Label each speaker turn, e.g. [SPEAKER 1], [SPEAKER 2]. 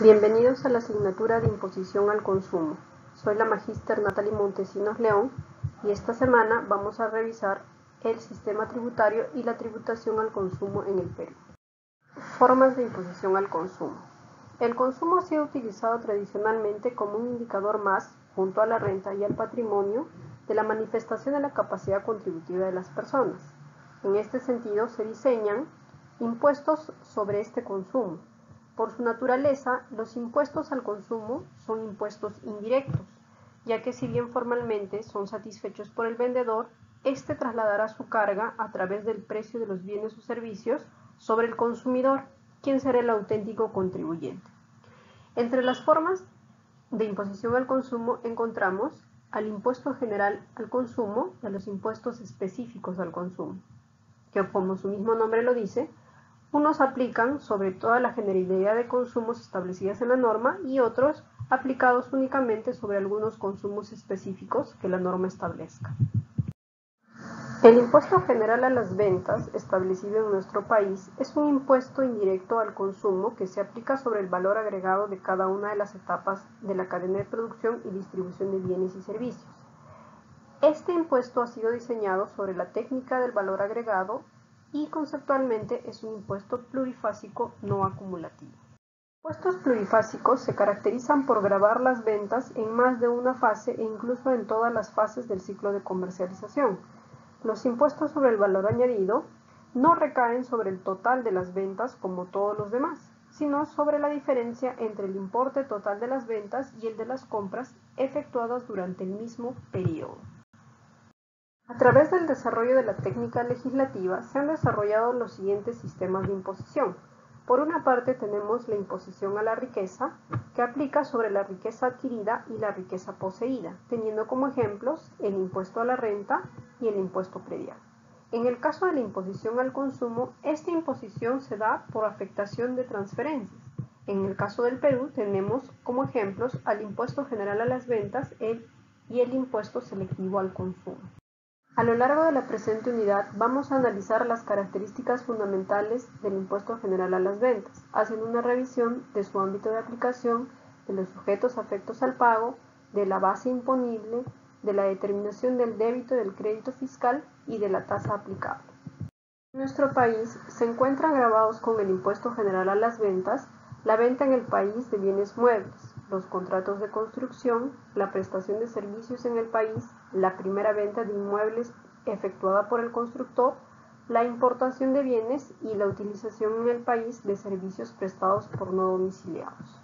[SPEAKER 1] Bienvenidos a la asignatura de Imposición al Consumo. Soy la magíster Natalie Montesinos León y esta semana vamos a revisar el sistema tributario y la tributación al consumo en el Perú. Formas de imposición al consumo. El consumo ha sido utilizado tradicionalmente como un indicador más, junto a la renta y al patrimonio, de la manifestación de la capacidad contributiva de las personas. En este sentido, se diseñan impuestos sobre este consumo, por su naturaleza, los impuestos al consumo son impuestos indirectos, ya que si bien formalmente son satisfechos por el vendedor, éste trasladará su carga a través del precio de los bienes o servicios sobre el consumidor, quien será el auténtico contribuyente. Entre las formas de imposición al consumo encontramos al impuesto general al consumo y a los impuestos específicos al consumo, que como su mismo nombre lo dice, unos aplican sobre toda la generalidad de consumos establecidas en la norma y otros aplicados únicamente sobre algunos consumos específicos que la norma establezca. El impuesto general a las ventas, establecido en nuestro país, es un impuesto indirecto al consumo que se aplica sobre el valor agregado de cada una de las etapas de la cadena de producción y distribución de bienes y servicios. Este impuesto ha sido diseñado sobre la técnica del valor agregado y conceptualmente es un impuesto plurifásico no acumulativo. Impuestos plurifásicos se caracterizan por grabar las ventas en más de una fase e incluso en todas las fases del ciclo de comercialización. Los impuestos sobre el valor añadido no recaen sobre el total de las ventas como todos los demás, sino sobre la diferencia entre el importe total de las ventas y el de las compras efectuadas durante el mismo periodo. A través del desarrollo de la técnica legislativa se han desarrollado los siguientes sistemas de imposición. Por una parte tenemos la imposición a la riqueza, que aplica sobre la riqueza adquirida y la riqueza poseída, teniendo como ejemplos el impuesto a la renta y el impuesto predial. En el caso de la imposición al consumo, esta imposición se da por afectación de transferencias. En el caso del Perú tenemos como ejemplos al impuesto general a las ventas y el impuesto selectivo al consumo. A lo largo de la presente unidad vamos a analizar las características fundamentales del impuesto general a las ventas, haciendo una revisión de su ámbito de aplicación, de los sujetos afectos al pago, de la base imponible, de la determinación del débito del crédito fiscal y de la tasa aplicable. En nuestro país se encuentran grabados con el impuesto general a las ventas la venta en el país de bienes muebles, los contratos de construcción, la prestación de servicios en el país, la primera venta de inmuebles efectuada por el constructor, la importación de bienes y la utilización en el país de servicios prestados por no domiciliados.